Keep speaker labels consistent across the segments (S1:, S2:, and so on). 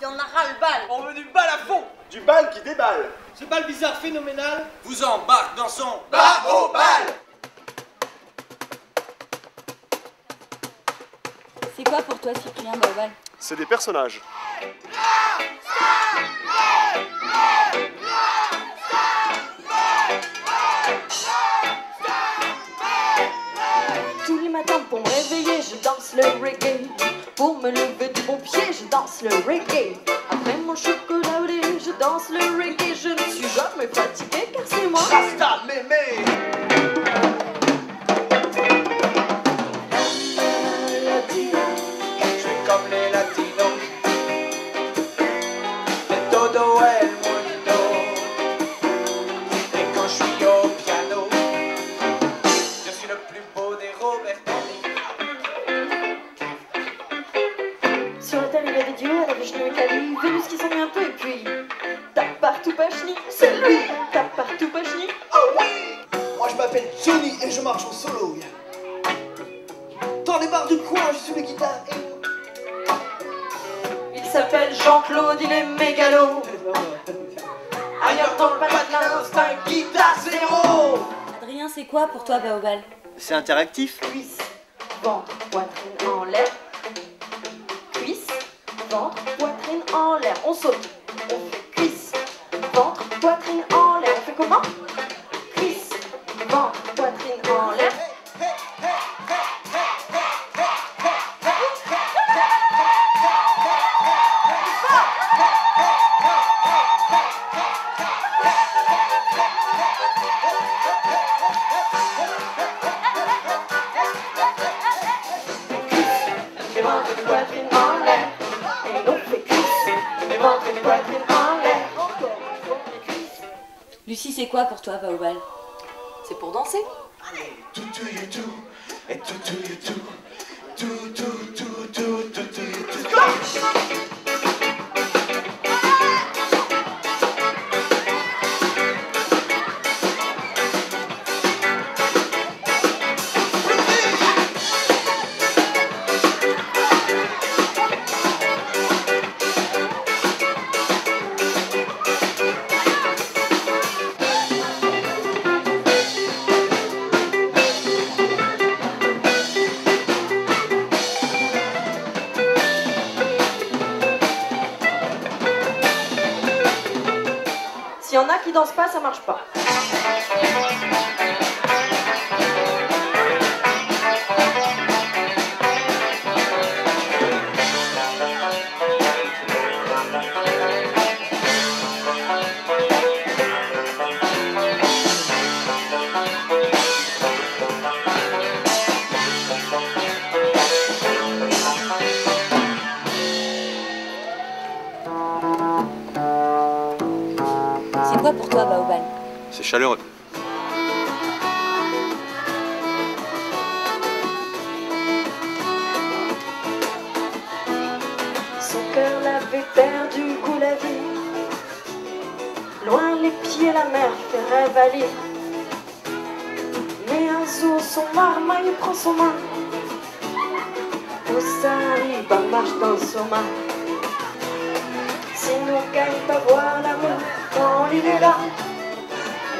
S1: Il y en a ras le bal.
S2: On veut du bal à fond.
S3: Du bal qui déballe.
S2: Ce bal bizarre phénoménal
S4: vous embarque dans son
S3: Bas au bal.
S5: C'est quoi pour toi Cyprien Baobal
S3: C'est des personnages.
S6: Le reggae. Je ne suis jamais fatiguée car c'est moi. Tape partout Pachni, c'est lui Tape partout Pachni,
S7: Oh oui Moi je m'appelle Johnny et je marche en solo. Dans les bars du coin, je suis le guitare
S6: Il s'appelle Jean-Claude, il est mégalo. Ailleurs dans le patelin, c'est un guitare zéro.
S5: Adrien, c'est quoi pour toi Baobal
S2: C'est interactif
S6: Cuisse, ventre, poitrine en l'air. Cuisse, ventre, poitrine en l'air. On saute. Poitrine en l'air. On fait comment?
S5: Lucie, c'est quoi pour toi Baobal
S6: C'est pour danser. S'il y en a qui dansent pas, ça marche pas.
S5: C'est quoi pour toi Baobal
S3: C'est chaleureux.
S6: Son cœur l'avait perdu, goût la vie. Loin les pieds, la mer fait l'île. Mais un jour, son marmaille prend son main. Où ça arrive, bah, marche dans son main. Si nous gagne pas voir l'amour quand il est là,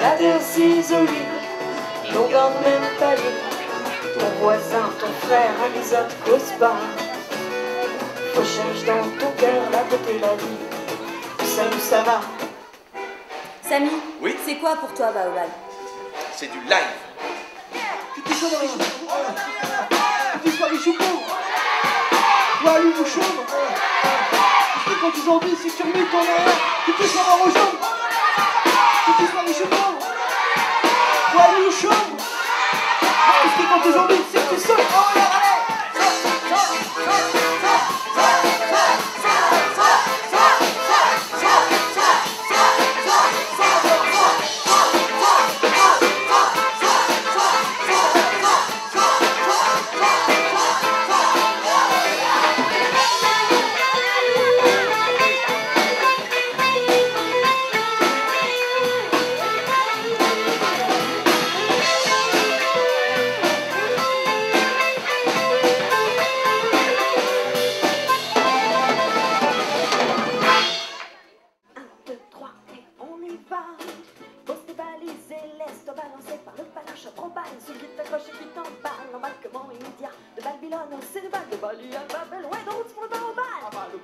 S6: la terre s'isolue, nos gants même pas libre. Ton voisin, ton frère, un des autres cause pas. Recherche dans ton cœur la beauté, la vie. Où ça, va?
S5: Samy
S4: Oui?
S5: C'est quoi pour toi Baobal
S4: C'est du live.
S7: Tu sois dans les choux. Tu sois les choux Toi, lui, vous chauve. Aujourd'hui, c'est que tu remues ton air. Que tu sois mort aux jambes. Tu sois les choux Toi, lui, vous chauve. Ce qui compte aujourd'hui,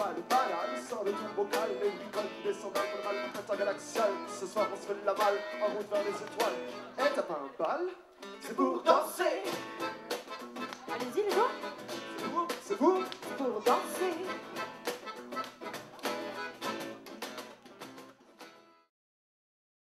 S3: mal, malade hein. sort le ton bocal, mais bricole qui descend dans le mal intergalaxial Ce soir on se fait la balle, en route vers les étoiles. Et t'as pas un bal? C'est pour toi.